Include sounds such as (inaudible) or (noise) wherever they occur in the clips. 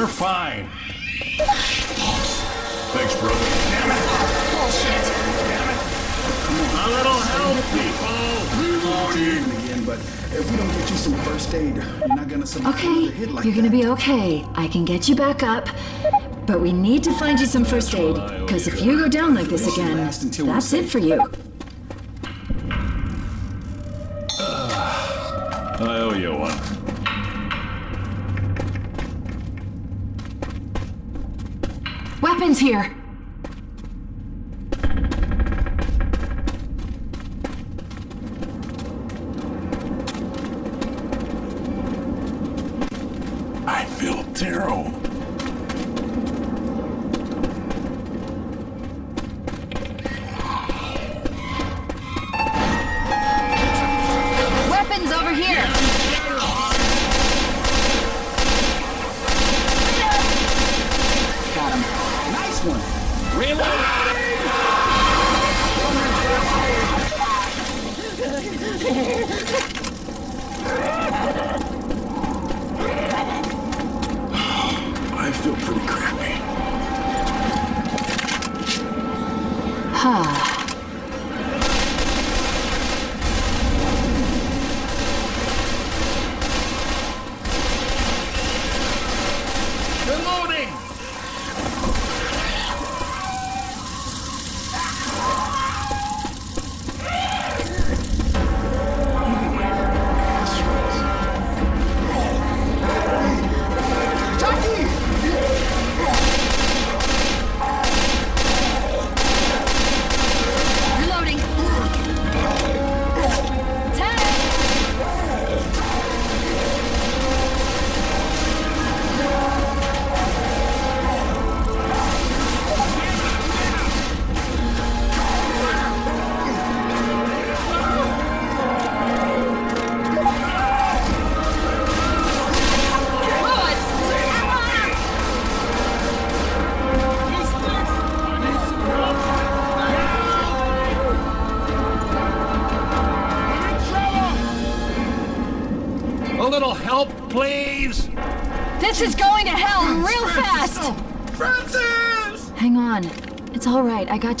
You're fine. Thanks, brother. Damn it! Bullshit. A little help, people! Reloading! Again, but if we don't get you some first aid, you're not gonna survive Okay, another hit like you're gonna that. be okay. I can get you back up. But we need to find you some first aid, because if you go down like this again, last until we're that's it for you. I owe you one. Weapons here!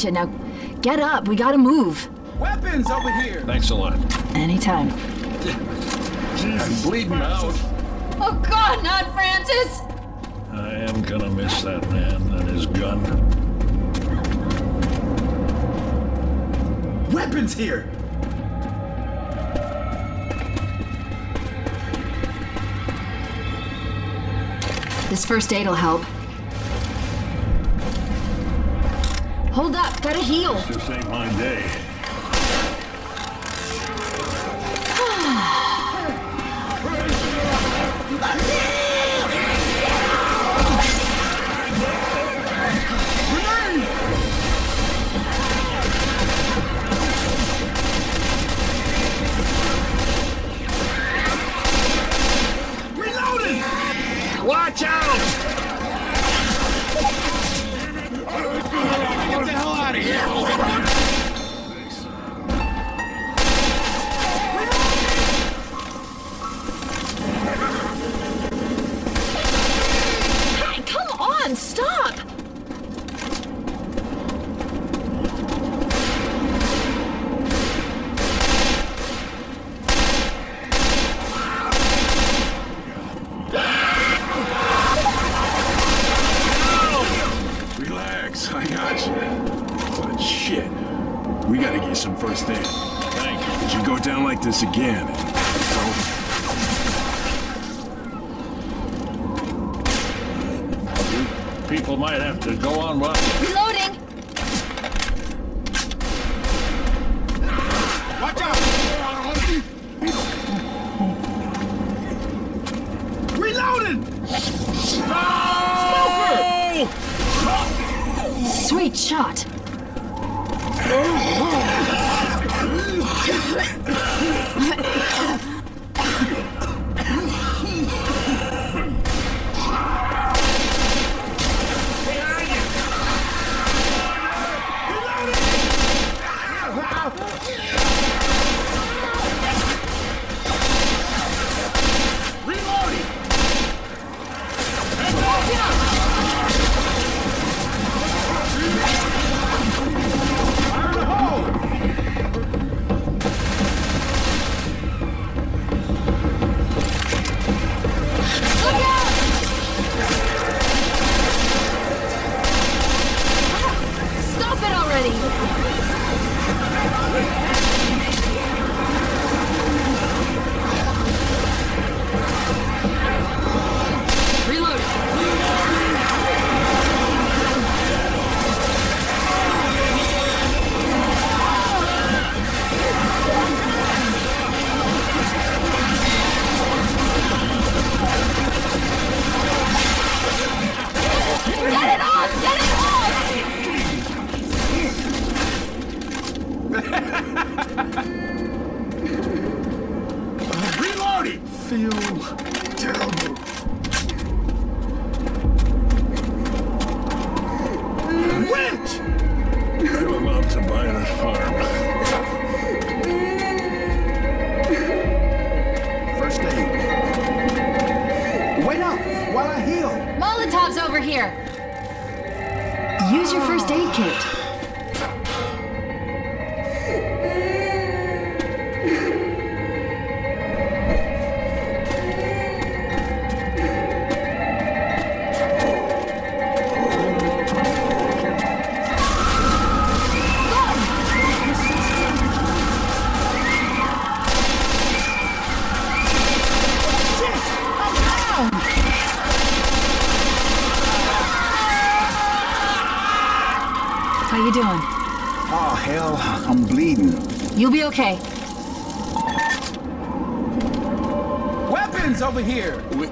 Now, get up. We gotta move. Weapons over here. Thanks a lot. Anytime. Jesus I'm bleeding Francis. out. Oh God, not Francis! I am gonna miss that man and his gun. Weapons here! This first aid'll help. Hold up, gotta heal. It's the same my day.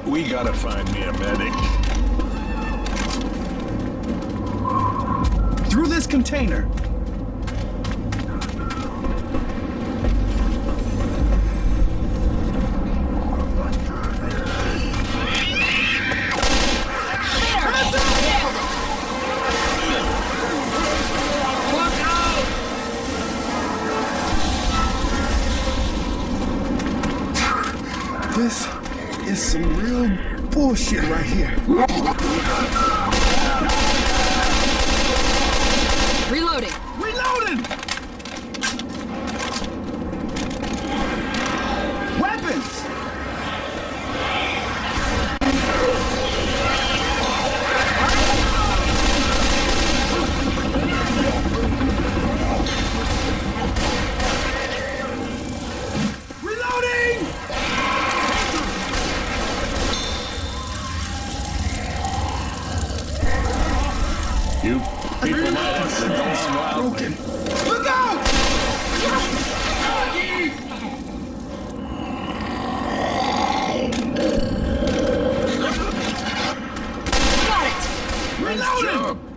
We gotta find me a medic. Through this container, You people know broken. Look out! Got it! Reloaded!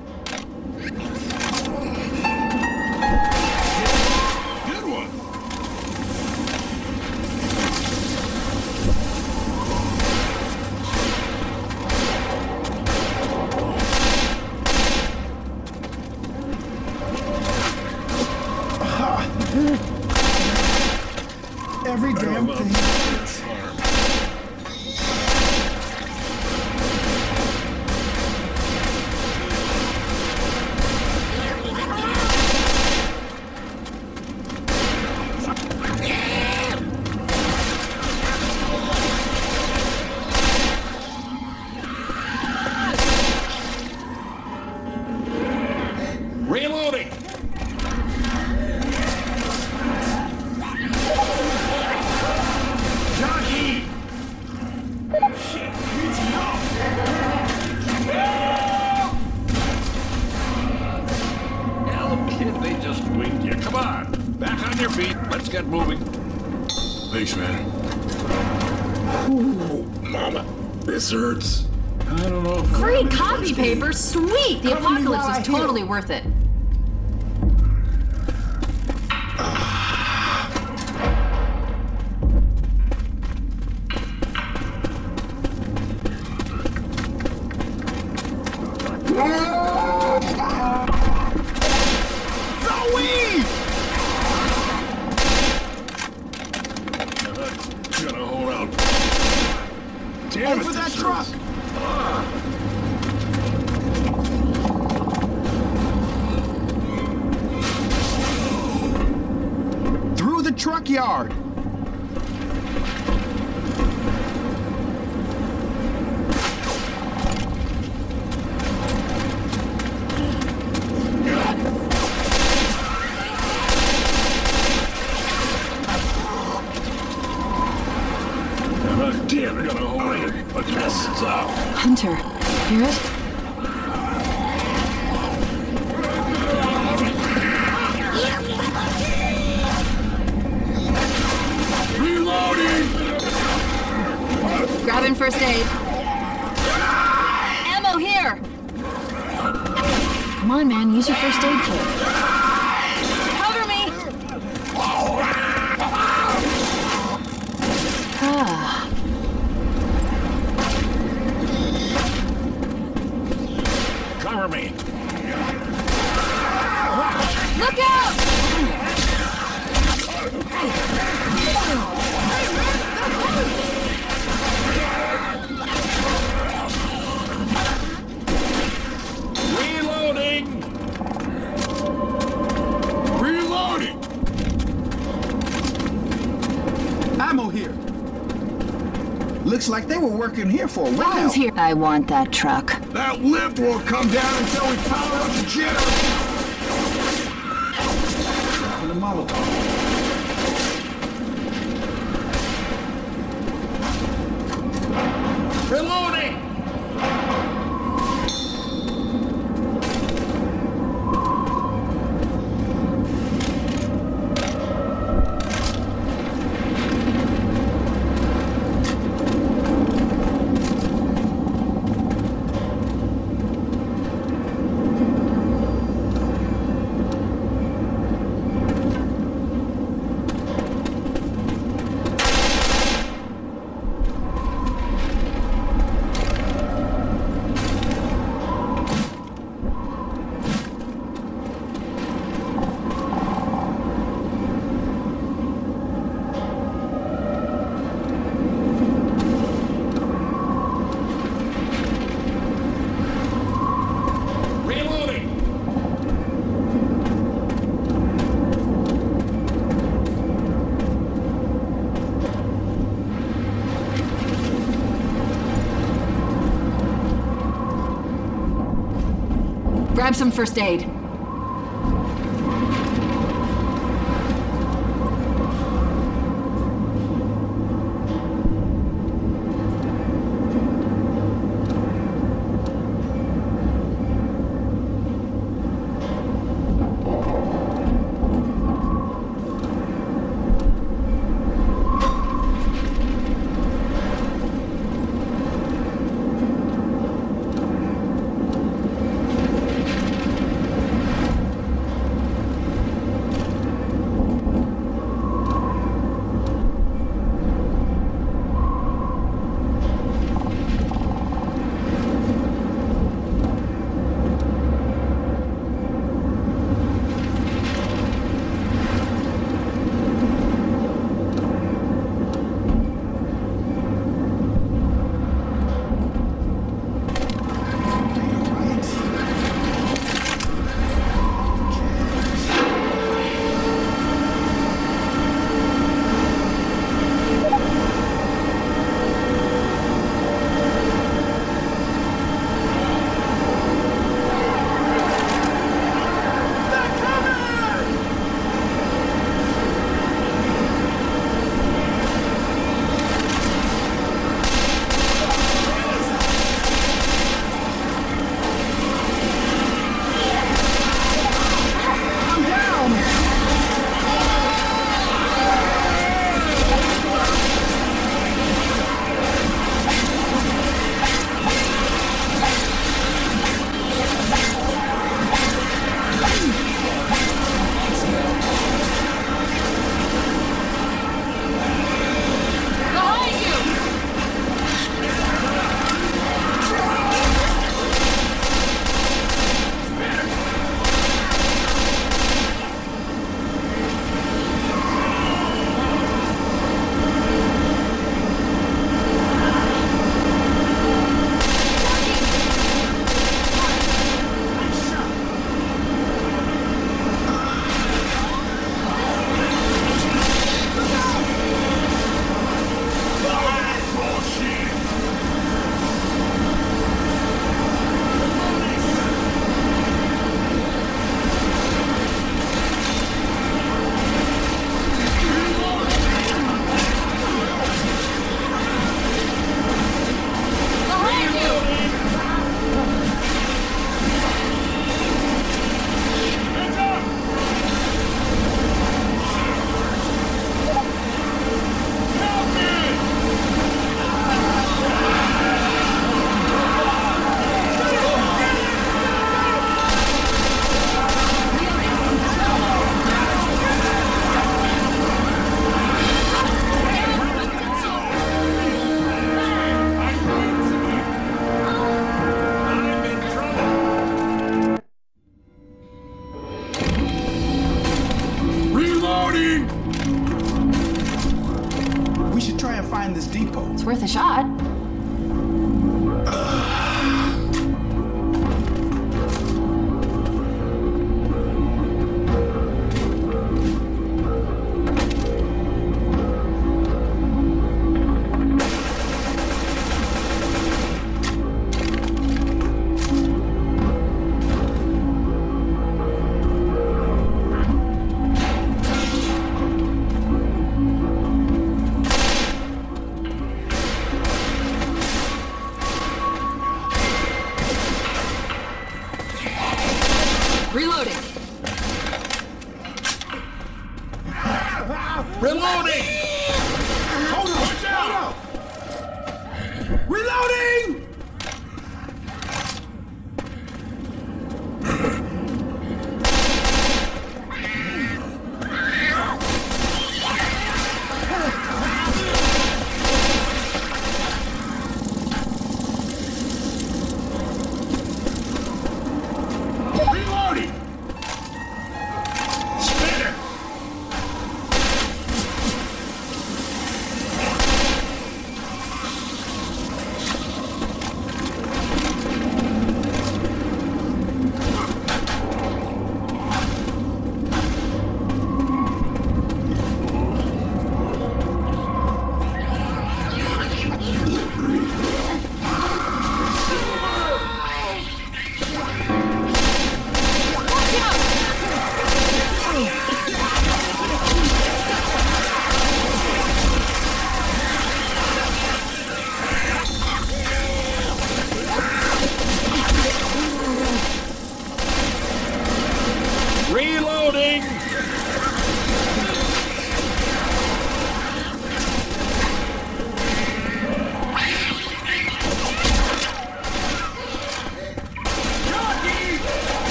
like they were working here for a while. Weapons here. I want that truck. That lift won't come down until we power up the generator. Dropping Molotov. Some first aid.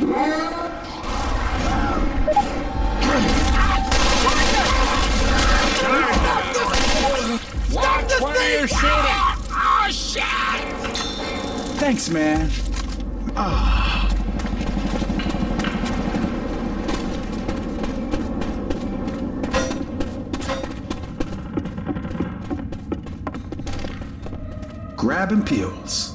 Are you shooting? Oh, shit! Thanks, man. Grab Grabbing peels.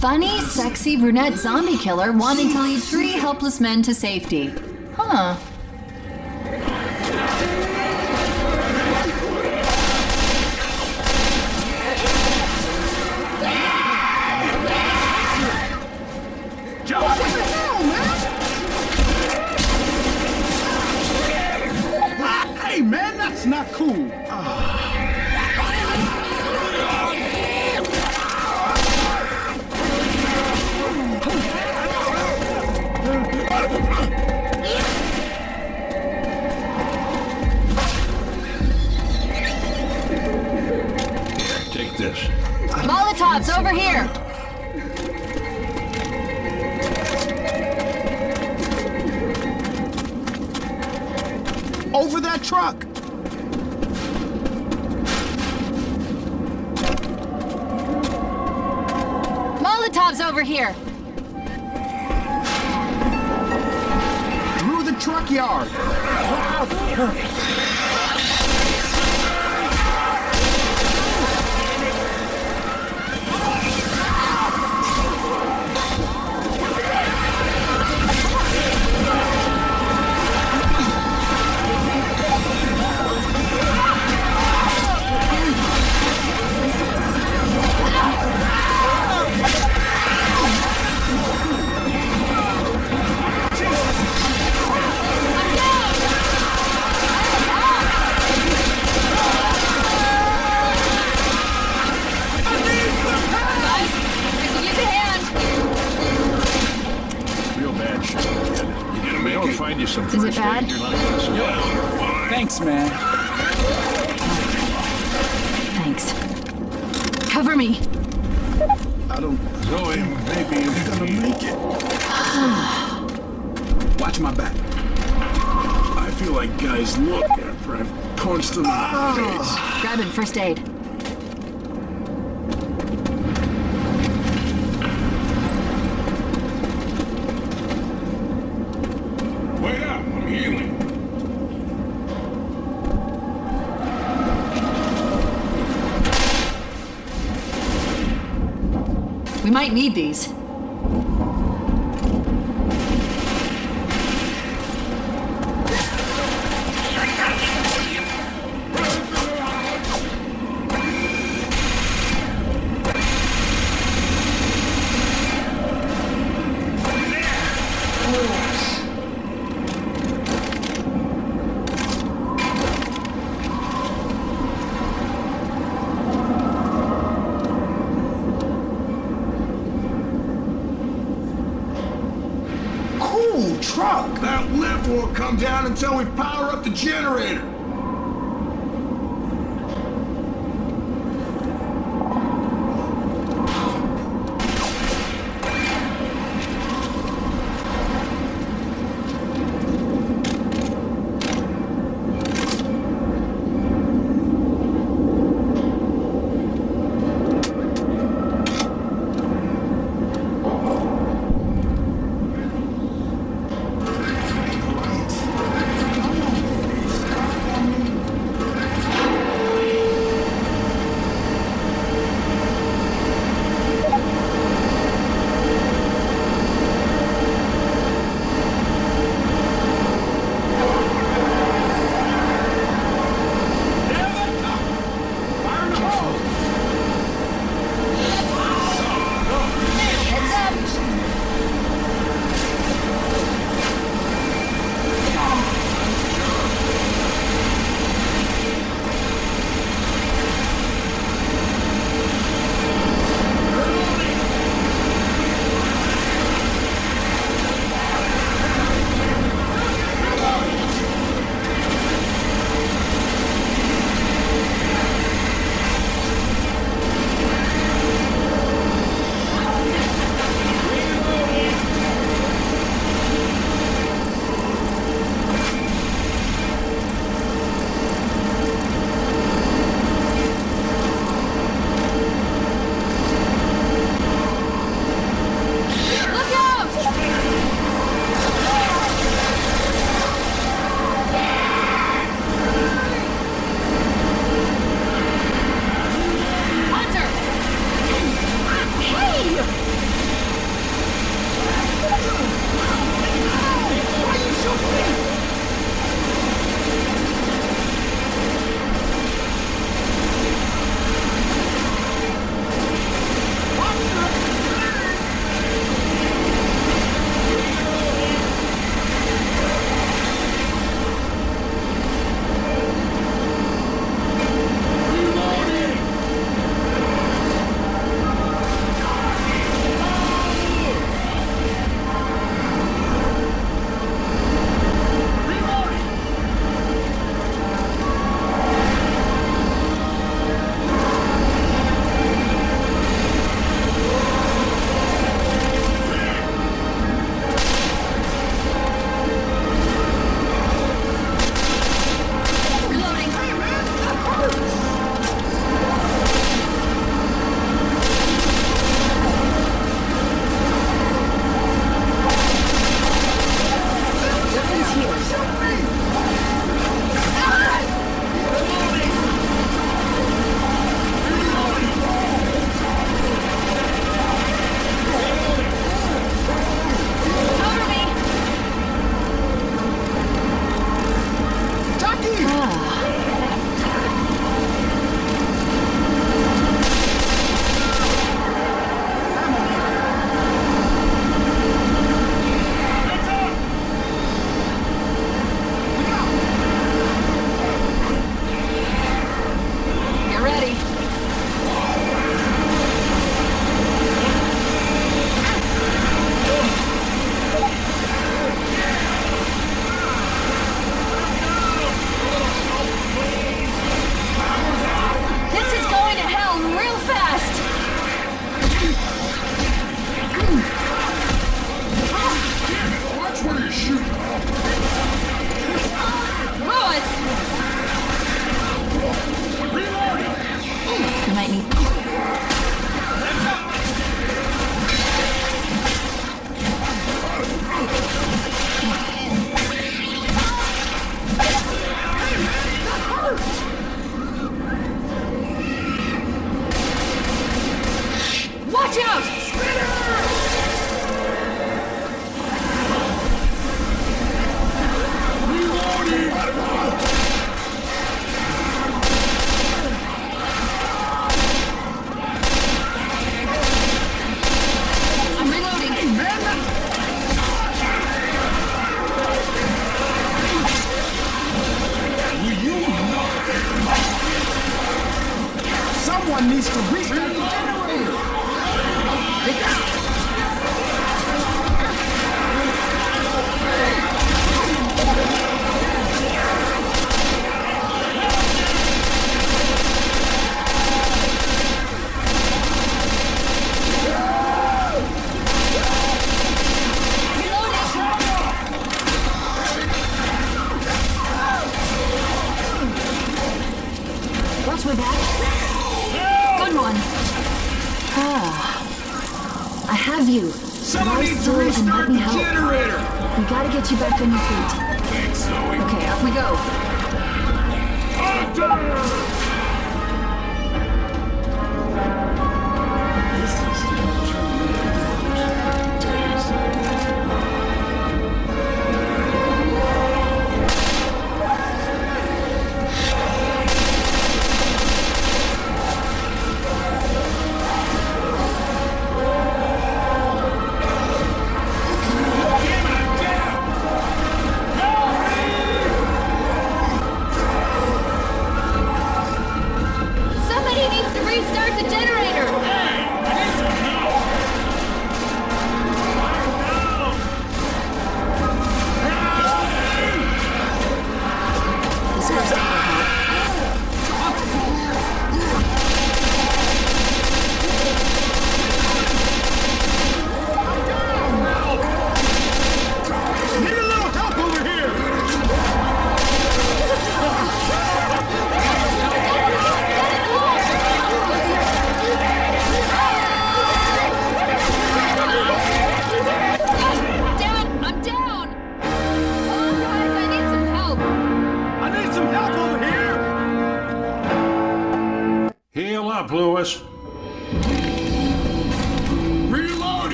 Funny, sexy brunette zombie killer wanting to lead three helpless men to safety. Huh. come down until we power up the generator.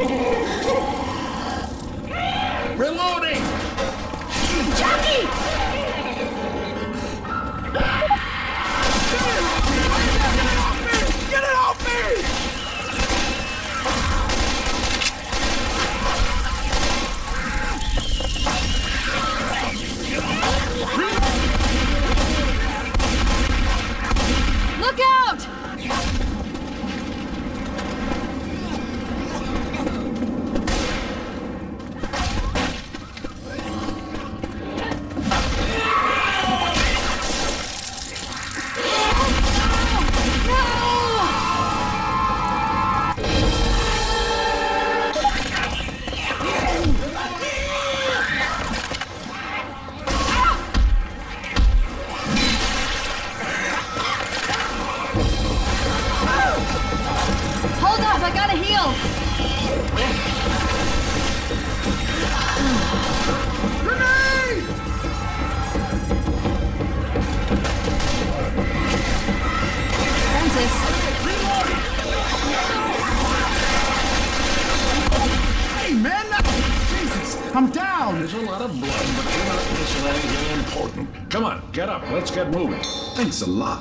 Yeah. (laughs) a lot.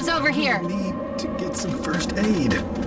gloves over here. need to get some first aid.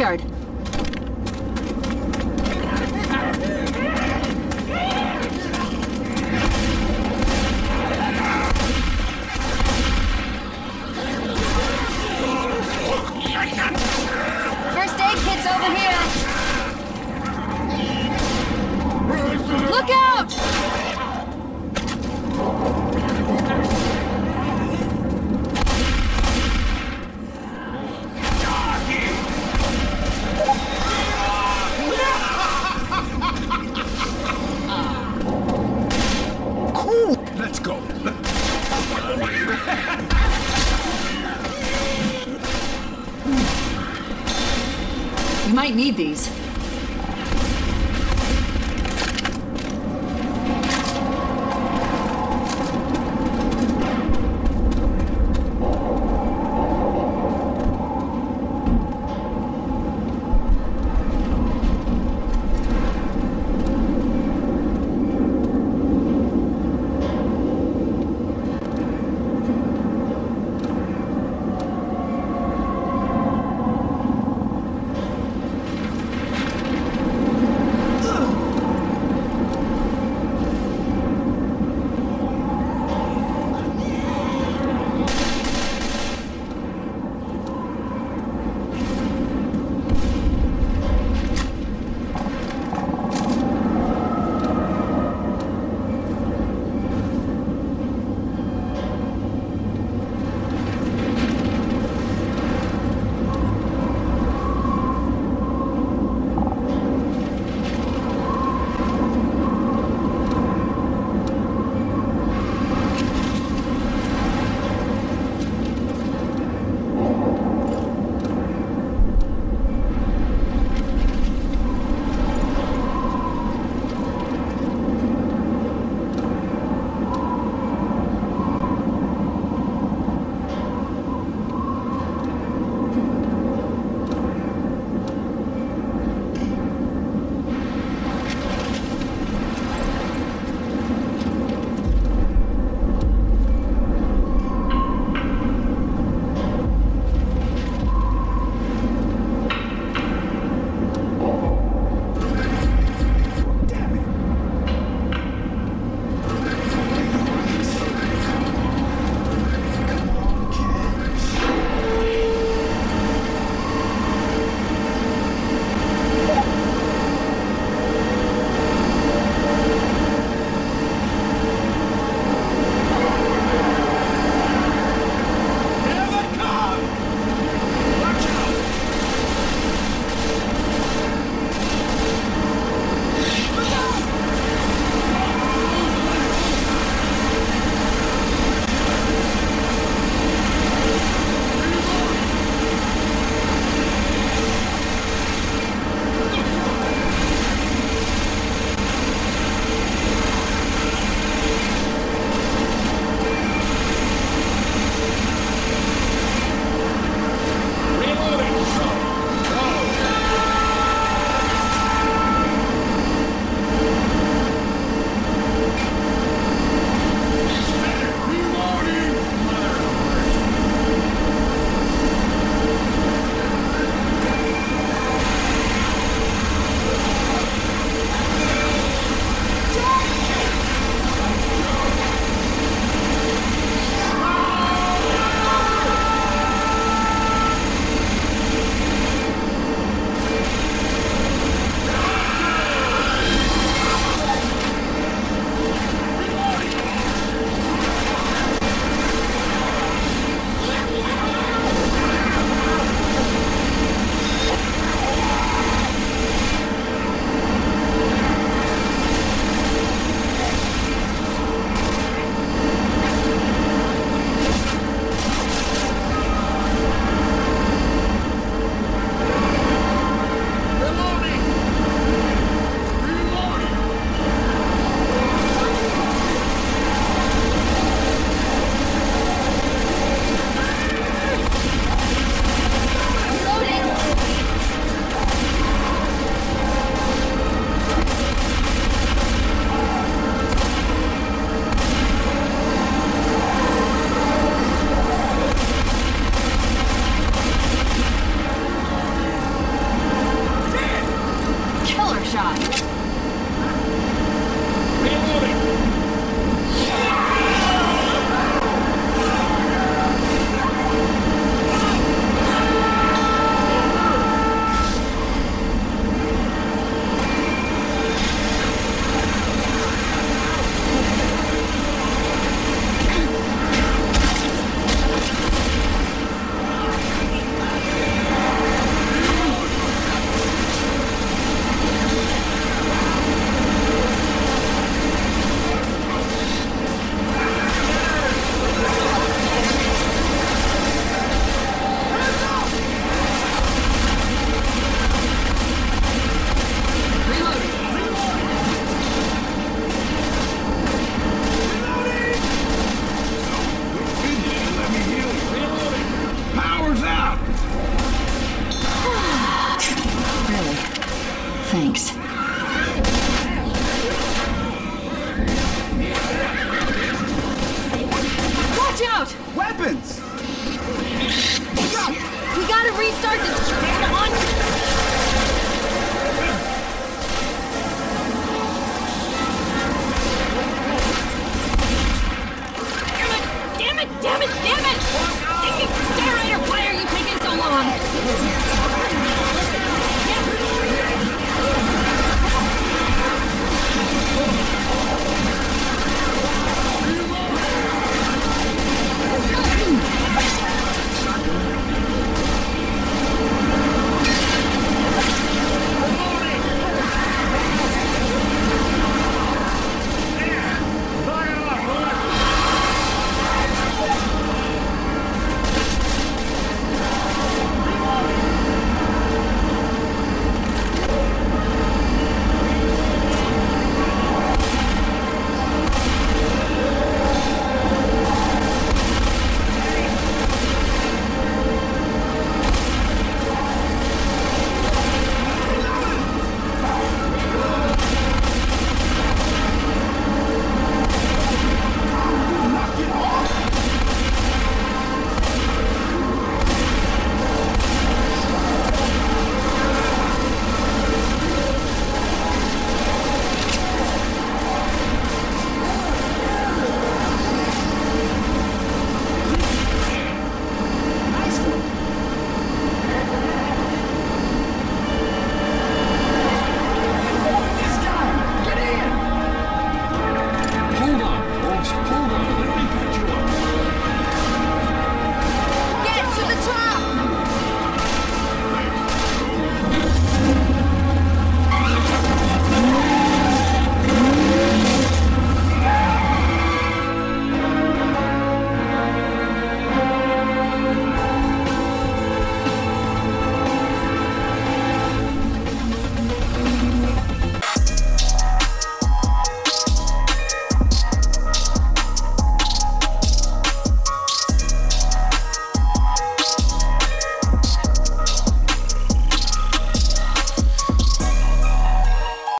courtyard. These.